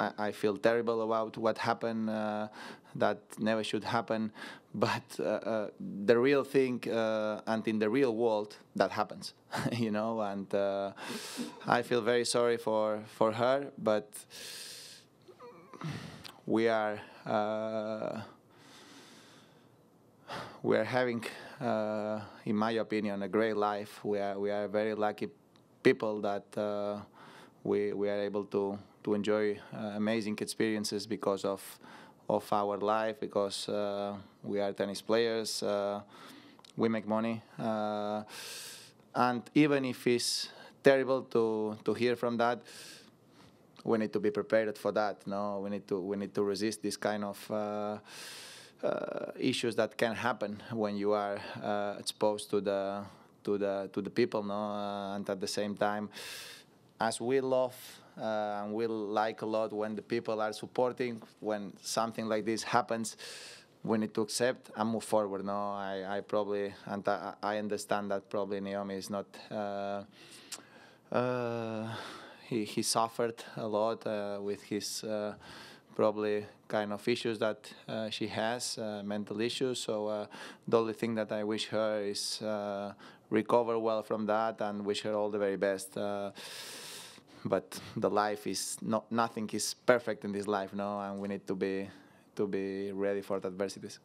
I, I feel terrible about what happened. Uh, that never should happen. But uh, uh, the real thing, and in the real world, that happens, you know. And I feel very sorry for for her, but we are uh, we are having, uh, in my opinion, a great life. We are we are very lucky people that uh, we we are able to to enjoy uh, amazing experiences because of of our life because uh, we are tennis players. Uh, we make money, and even if it's terrible to to hear from that, we need to be prepared for that. No, we need to we need to resist this kind of. Uh, uh, issues that can happen when you are uh, exposed to the to the to the people, no, and at the same time, as we love uh, and we like a lot when the people are supporting. When something like this happens, we need to accept and move forward. No, I, I probably and I, I understand that probably Naomi is not. Uh, uh, he he suffered a lot uh, with his uh, probably kind of issues that uh, she has, uh, mental issues. So uh, the only thing that I wish her is uh, recover well from that and wish her all the very best. But the life is not nothing is perfect in this life, no, and we need to be to be ready for the adversities.